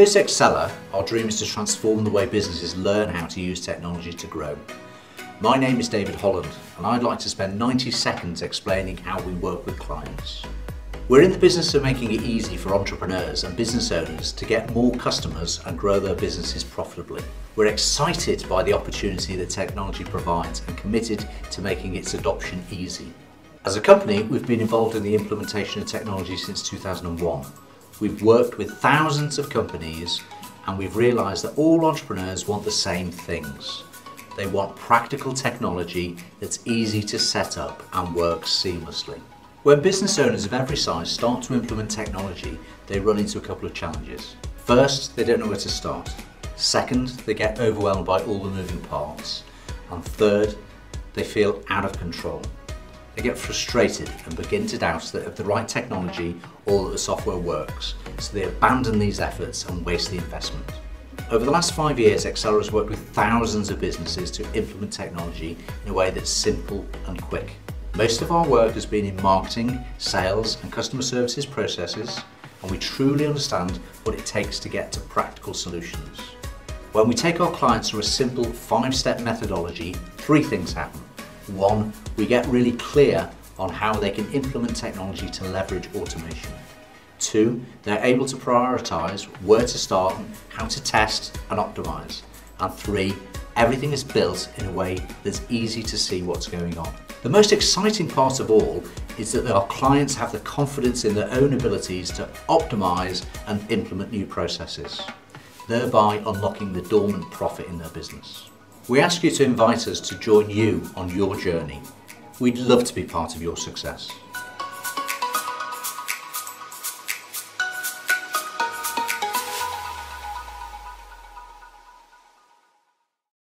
Here's Exela. Our dream is to transform the way businesses learn how to use technology to grow. My name is David Holland and I'd like to spend 90 seconds explaining how we work with clients. We're in the business of making it easy for entrepreneurs and business owners to get more customers and grow their businesses profitably. We're excited by the opportunity that technology provides and committed to making its adoption easy. As a company, we've been involved in the implementation of technology since 2001. We've worked with thousands of companies and we've realised that all entrepreneurs want the same things. They want practical technology that's easy to set up and works seamlessly. When business owners of every size start to implement technology, they run into a couple of challenges. First, they don't know where to start. Second, they get overwhelmed by all the moving parts. And third, they feel out of control. They get frustrated and begin to doubt that if the right technology or that the software works, so they abandon these efforts and waste the investment. Over the last five years, Exela has worked with thousands of businesses to implement technology in a way that's simple and quick. Most of our work has been in marketing, sales and customer services processes, and we truly understand what it takes to get to practical solutions. When we take our clients through a simple five-step methodology, three things happen. One, we get really clear on how they can implement technology to leverage automation. Two, they're able to prioritise where to start, how to test and optimise. And three, everything is built in a way that's easy to see what's going on. The most exciting part of all is that our clients have the confidence in their own abilities to optimise and implement new processes, thereby unlocking the dormant profit in their business. We ask you to invite us to join you on your journey. We'd love to be part of your success.